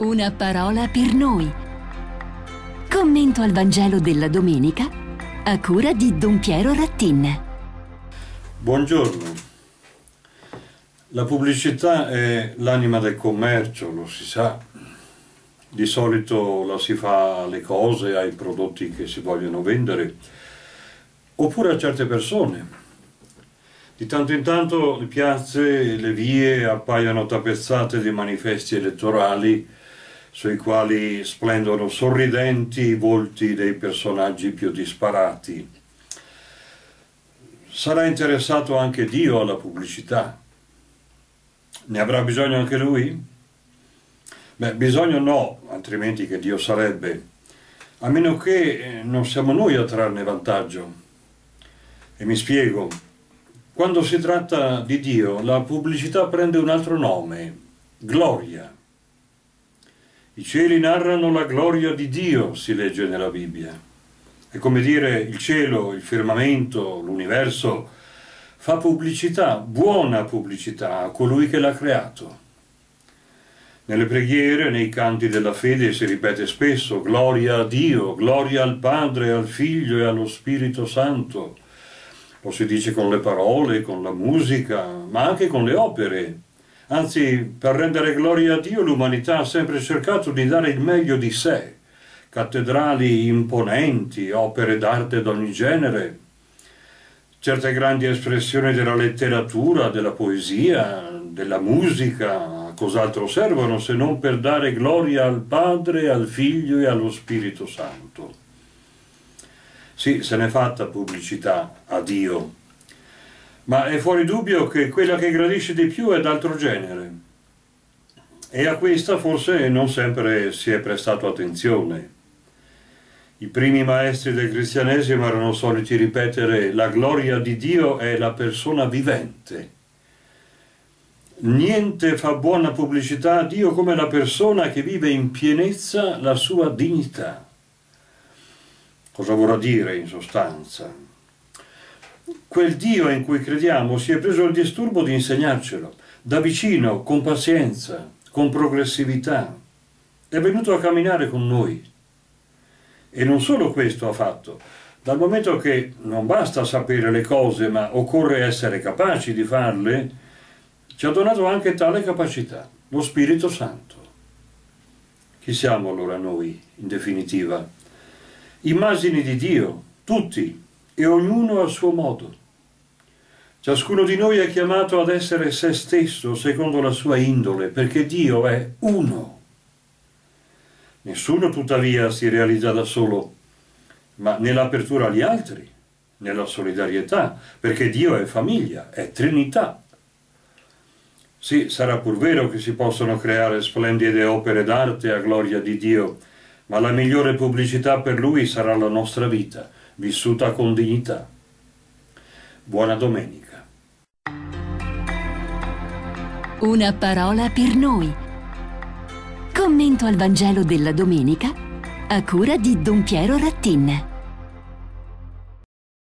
Una parola per noi. Commento al Vangelo della domenica a cura di Don Piero Rattin. Buongiorno. La pubblicità è l'anima del commercio, lo si sa. Di solito la si fa alle cose, ai prodotti che si vogliono vendere, oppure a certe persone. Di tanto in tanto le piazze e le vie appaiono tappezzate di manifesti elettorali sui quali splendono sorridenti i volti dei personaggi più disparati. Sarà interessato anche Dio alla pubblicità? Ne avrà bisogno anche lui? Beh, bisogno no, altrimenti che Dio sarebbe, a meno che eh, non siamo noi a trarne vantaggio. E mi spiego, quando si tratta di Dio, la pubblicità prende un altro nome, gloria. I cieli narrano la gloria di Dio, si legge nella Bibbia. È come dire il cielo, il firmamento, l'universo fa pubblicità, buona pubblicità a colui che l'ha creato. Nelle preghiere, nei canti della fede si ripete spesso gloria a Dio, gloria al Padre, al Figlio e allo Spirito Santo. Lo si dice con le parole, con la musica, ma anche con le opere Anzi, per rendere gloria a Dio, l'umanità ha sempre cercato di dare il meglio di sé. Cattedrali imponenti, opere d'arte d'ogni genere, certe grandi espressioni della letteratura, della poesia, della musica, cos'altro servono se non per dare gloria al Padre, al Figlio e allo Spirito Santo. Sì, se n'è fatta pubblicità a Dio, ma è fuori dubbio che quella che gradisce di più è d'altro genere. E a questa forse non sempre si è prestato attenzione. I primi maestri del cristianesimo erano soliti ripetere la gloria di Dio è la persona vivente. Niente fa buona pubblicità a Dio come la persona che vive in pienezza la sua dignità. Cosa vorrà dire in sostanza? Quel Dio in cui crediamo si è preso il disturbo di insegnarcelo, da vicino, con pazienza, con progressività. È venuto a camminare con noi. E non solo questo ha fatto, dal momento che non basta sapere le cose, ma occorre essere capaci di farle, ci ha donato anche tale capacità, lo Spirito Santo. Chi siamo allora noi, in definitiva? Immagini di Dio, tutti, e ognuno a suo modo. Ciascuno di noi è chiamato ad essere se stesso secondo la sua indole, perché Dio è uno. Nessuno tuttavia si realizza da solo, ma nell'apertura agli altri, nella solidarietà, perché Dio è famiglia, è Trinità. Sì, sarà pur vero che si possono creare splendide opere d'arte a gloria di Dio, ma la migliore pubblicità per Lui sarà la nostra vita, vissuta con dignità. Buona domenica. Una parola per noi. Commento al Vangelo della domenica a cura di Don Piero Rattin.